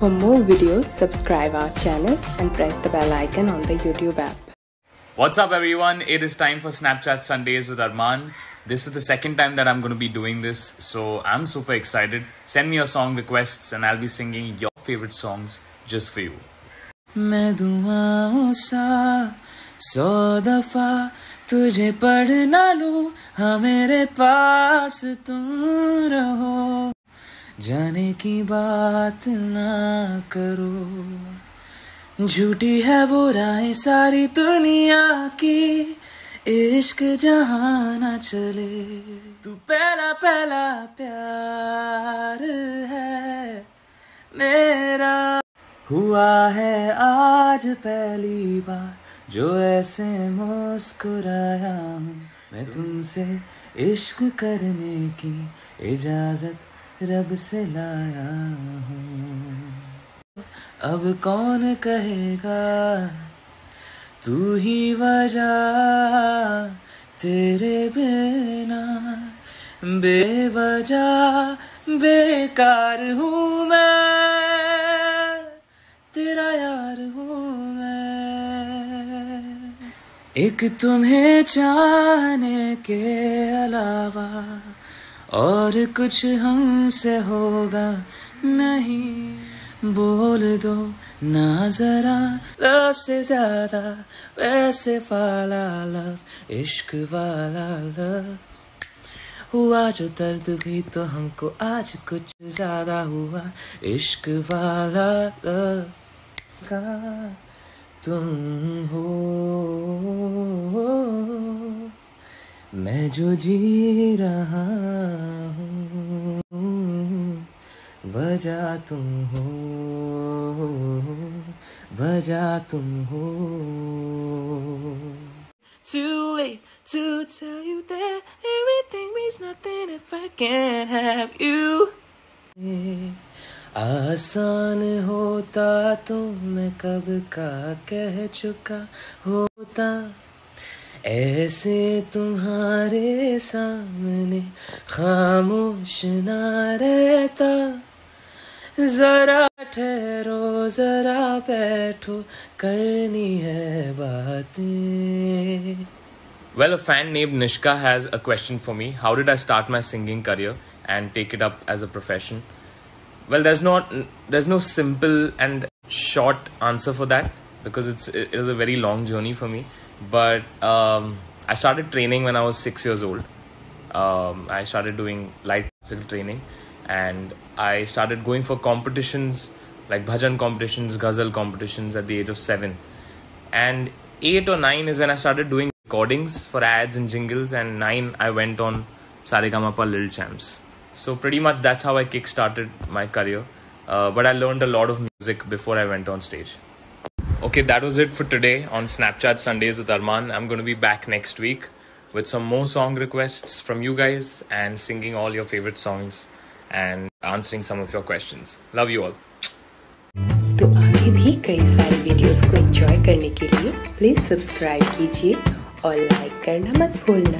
For more videos, subscribe our channel and press the bell icon on the YouTube app. What's up, everyone? It is time for Snapchat Sundays with Arman. This is the second time that I'm going to be doing this, so I'm super excited. Send me your song requests, and I'll be singing your favorite songs just for you. मैं दुआओं सा सौ दफा तुझे पढ़ ना लूं हाँ मेरे पास तुम रहो जाने की बात ना करो। झूठी है वो राहें सारी दुनिया की, इश्क जहाँ ना चले। तू पहला पहला प्यार है, मेरा। हुआ है आज पहली बार जो ऐसे मुस्कुराया हूँ। मैं तुमसे इश्क करने की इजाज़त रब से लाया हूँ। अब कौन कहेगा, तू ही वजह तेरे बिना। बेवजह, बेकार हूँ मैं, तेरा यार हूँ मैं। एक तुम्हें चाहने के अलावा और कुछ हमसे होगा नहीं। बोल दो ना जरा, लव से ज़्यादा, वैसे वाला लव, इश्क वाला लव। हुआ जो दर्द भी तो हमको आज कुछ ज़्यादा हुआ, इश्क वाला लव का तुम हो। मैं जो जी रहा हूँ वजह तुम हो वजह तुम हो Too late to tell you that everything means nothing if I can't have you. आसान होता तो मैं कब का कह चुका होता ऐसे तुम्हारे सामने खामोश ना रहता जरा ठहरो जरा बैठो करनी है बातें Well, a fan named Nishka has a question for me. How did I start my singing career and take it up as a profession? Well, there's not there's no simple and short answer for that because it's it was a very long journey for me. But um, I started training when I was six years old. Um, I started doing light classical training, and I started going for competitions like bhajan competitions, ghazal competitions at the age of seven. And eight or nine is when I started doing recordings for ads and jingles, and nine I went on Saregamapa Little Champs. So pretty much that's how I kick-started my career. Uh, but I learned a lot of music before I went on stage. Okay, that was it for today on Snapchat Sundays with Arman. I'm going to be back next week with some more song requests from you guys and singing all your favorite songs and answering some of your questions. Love you all. तो आगे भी कई सारे videos को enjoy करने के लिए please subscribe कीजिए और लाइक करना मत भूलना